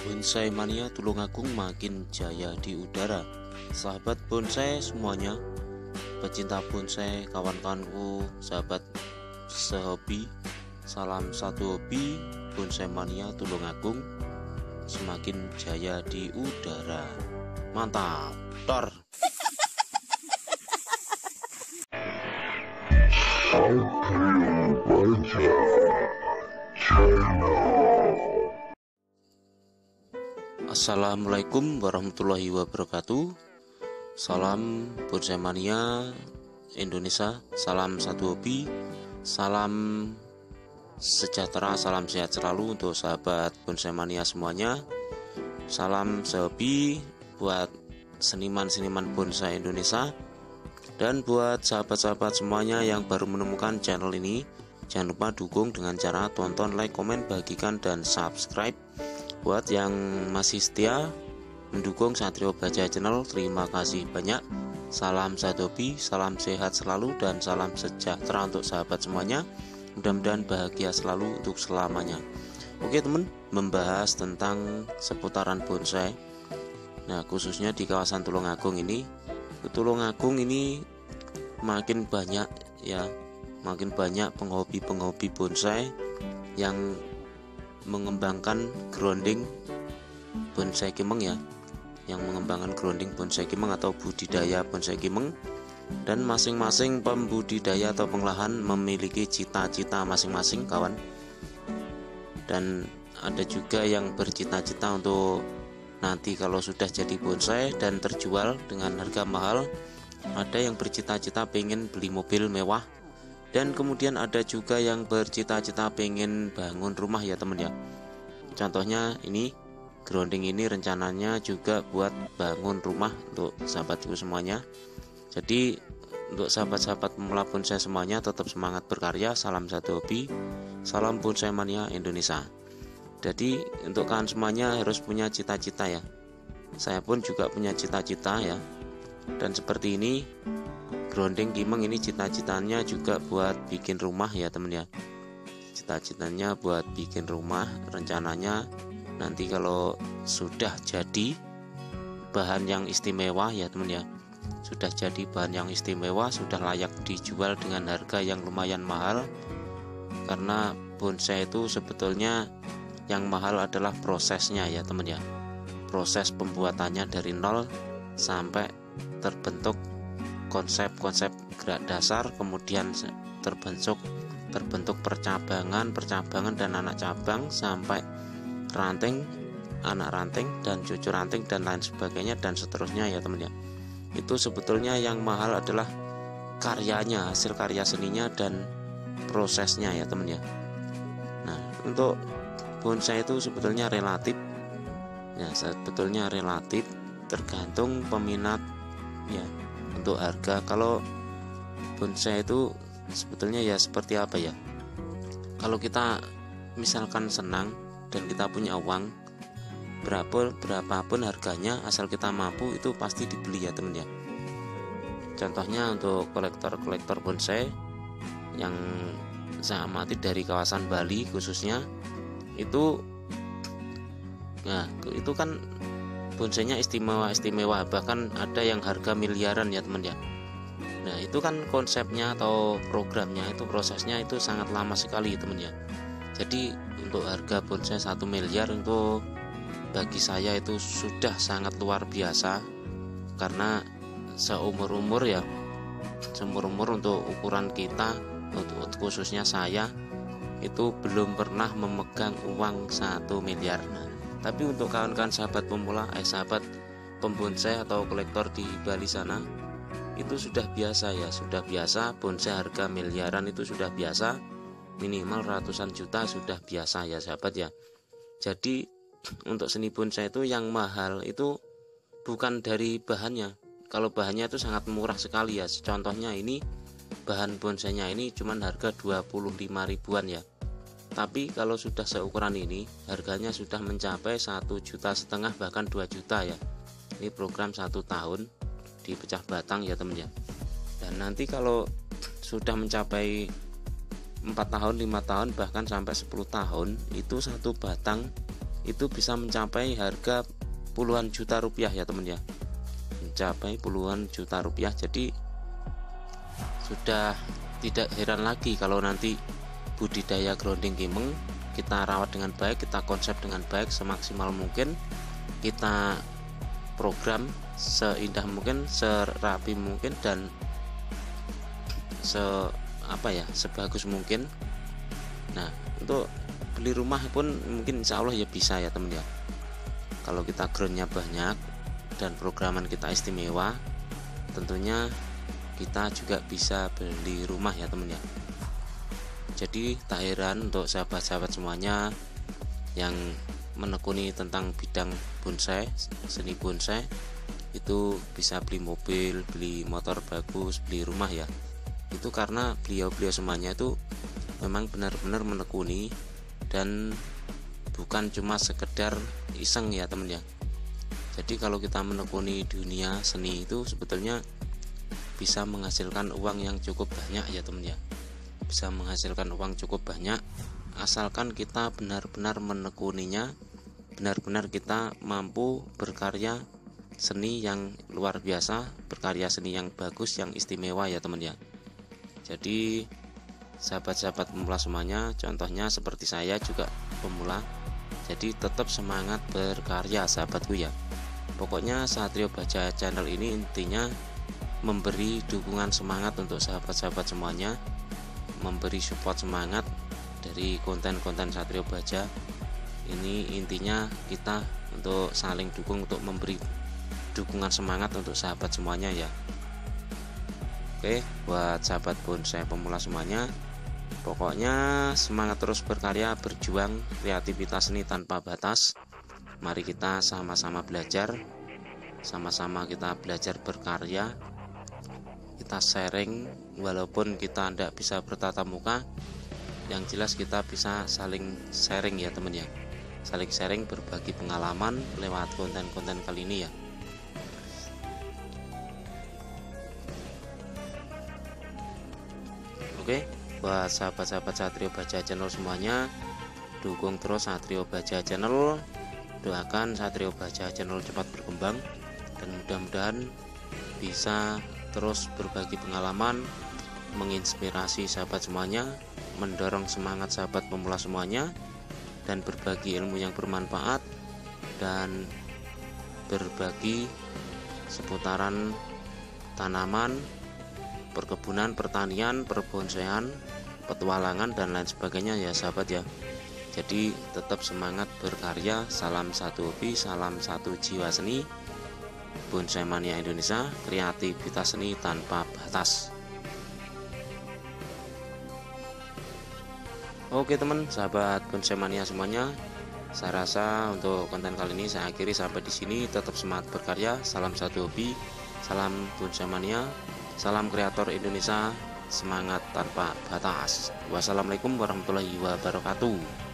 Bonsai mania Tulungagung makin jaya di udara. Sahabat bonsai semuanya, pecinta bonsai, kawan-kawanku, sahabat sehobi, salam satu hobi bonsai mania Tulungagung semakin jaya di udara. Mantap, tor. Assalamualaikum warahmatullahi wabarakatuh. Salam bonsai mania Indonesia. Salam satu hobi. Salam sejahtera Salam sehat selalu untuk sahabat bonsai mania semuanya. Salam sehobi Buat seniman-seniman bonsai Indonesia. Dan buat sahabat-sahabat semuanya yang baru menemukan channel ini Jangan lupa dukung dengan cara tonton, like, komen, bagikan, dan subscribe Buat yang masih setia mendukung Satrio Baja Channel, terima kasih banyak. Salam Sadobi, salam sehat selalu dan salam sejahtera untuk sahabat semuanya. Mudah-mudahan bahagia selalu untuk selamanya. Oke teman, membahas tentang seputaran bonsai. Nah, khususnya di kawasan Tulungagung ini, Tulungagung ini makin banyak ya, makin banyak penghobi-penghobi bonsai yang mengembangkan grounding bonsai kimeng ya. Yang mengembangkan grounding bonsai kimeng atau budidaya bonsai kimeng dan masing-masing pembudidaya atau pengolahan memiliki cita-cita masing-masing kawan. Dan ada juga yang bercita-cita untuk nanti kalau sudah jadi bonsai dan terjual dengan harga mahal ada yang bercita-cita pengen beli mobil mewah dan kemudian ada juga yang bercita-cita pengen bangun rumah ya teman ya. Contohnya ini grounding ini rencananya juga buat bangun rumah untuk sahabatku semuanya. Jadi untuk sahabat-sahabat pemula bonsai semuanya tetap semangat berkarya salam satu hobi salam bonsai mania Indonesia. Jadi untuk kalian semuanya harus punya cita-cita ya. Saya pun juga punya cita-cita ya. Dan seperti ini grounding kimeng ini cita-citanya juga buat bikin rumah ya temen ya. Cita-citanya buat bikin rumah rencananya nanti kalau sudah jadi bahan yang istimewa ya temen ya. Sudah jadi bahan yang istimewa sudah layak dijual dengan harga yang lumayan mahal karena bonsai itu sebetulnya yang mahal adalah prosesnya ya temen ya. Proses pembuatannya dari nol sampai terbentuk konsep-konsep gerak dasar kemudian terbentuk terbentuk percabangan percabangan dan anak cabang sampai ranting anak ranting dan cucu ranting dan lain sebagainya dan seterusnya ya teman ya. Itu sebetulnya yang mahal adalah karyanya hasil karya seninya dan prosesnya ya teman ya. Nah untuk bonsai itu sebetulnya relatif ya sebetulnya relatif tergantung peminat ya untuk harga kalau bonsai itu sebetulnya ya seperti apa ya? Kalau kita misalkan senang dan kita punya uang berapa berapapun harganya asal kita mampu itu pasti dibeli ya temen ya. Contohnya untuk kolektor-kolektor bonsai yang saya amati dari kawasan Bali khususnya itu nah itu kan bonsainya istimewa-istimewa bahkan ada yang harga miliaran ya teman ya. Nah itu kan konsepnya atau programnya itu prosesnya itu sangat lama sekali teman ya. Jadi untuk harga bonsai satu miliar itu bagi saya itu sudah sangat luar biasa. Karena seumur-umur ya seumur-umur untuk ukuran kita untuk khususnya saya itu belum pernah memegang uang satu miliar. Nah, tapi untuk kawan-kawan sahabat pemula, eh sahabat pembonsai atau kolektor di Bali sana itu sudah biasa ya, sudah biasa bonsai harga miliaran itu sudah biasa, minimal ratusan juta sudah biasa ya sahabat ya. Jadi untuk seni bonsai itu yang mahal itu bukan dari bahannya. Kalau bahannya itu sangat murah sekali ya. Contohnya ini bahan bonsainya ini cuman harga 25 ribuan ya tapi kalau sudah seukuran ini harganya sudah mencapai satu juta setengah bahkan 2 juta ya. Ini program satu tahun di pecah batang ya teman ya. Dan nanti kalau sudah mencapai 4 tahun 5 tahun bahkan sampai 10 tahun itu satu batang itu bisa mencapai harga puluhan juta rupiah ya teman ya. Mencapai puluhan juta rupiah. Jadi sudah tidak heran lagi kalau nanti budidaya grounding kimeng kita rawat dengan baik kita konsep dengan baik semaksimal mungkin. Kita program seindah mungkin serapi mungkin dan se apa ya sebagus mungkin. Nah untuk beli rumah pun mungkin insya Allah ya bisa ya teman ya. Kalau kita groundnya banyak dan programan kita istimewa tentunya kita juga bisa beli rumah ya teman ya jadi tak heran untuk sahabat-sahabat semuanya yang menekuni tentang bidang bonsai seni bonsai itu bisa beli mobil beli motor bagus beli rumah ya. Itu karena beliau-beliau semuanya itu memang benar-benar menekuni dan bukan cuma sekedar iseng ya teman ya. Jadi kalau kita menekuni dunia seni itu sebetulnya bisa menghasilkan uang yang cukup banyak ya teman ya bisa menghasilkan uang cukup banyak asalkan kita benar-benar menekuninya benar-benar kita mampu berkarya seni yang luar biasa berkarya seni yang bagus yang istimewa ya teman ya. Jadi sahabat-sahabat pemula semuanya contohnya seperti saya juga pemula jadi tetap semangat berkarya sahabatku ya. Pokoknya Satrio Baca channel ini intinya memberi dukungan semangat untuk sahabat-sahabat semuanya memberi support semangat dari konten-konten Satrio Baja. Ini intinya kita untuk saling dukung untuk memberi dukungan semangat untuk sahabat semuanya ya. Oke buat sahabat bonsai pemula semuanya pokoknya semangat terus berkarya berjuang kreativitas ini tanpa batas. Mari kita sama-sama belajar sama-sama kita belajar berkarya kita sharing walaupun kita tidak bisa bertatap muka yang jelas kita bisa saling sharing ya teman ya. Saling sharing berbagi pengalaman lewat konten-konten kali ini ya. Oke buat sahabat-sahabat Satrio Baca Channel semuanya dukung terus Satrio Baca Channel. Doakan Satrio Baca Channel cepat berkembang dan mudah-mudahan bisa terus berbagi pengalaman, menginspirasi sahabat semuanya, mendorong semangat sahabat pemula semuanya, dan berbagi ilmu yang bermanfaat dan berbagi seputaran tanaman, perkebunan, pertanian, perbonsaian, petualangan dan lain sebagainya ya sahabat ya. Jadi tetap semangat berkarya, salam satu hobi, salam satu jiwa seni. Bonsai Mania Indonesia, kreativitas seni tanpa batas. Oke teman, sahabat Bonsai Mania semuanya, saya rasa untuk konten kali ini saya akhiri sampai di sini. Tetap semangat berkarya, salam satu hobi, salam Bonsai Mania, salam kreator Indonesia, semangat tanpa batas. Wassalamualaikum warahmatullahi wabarakatuh.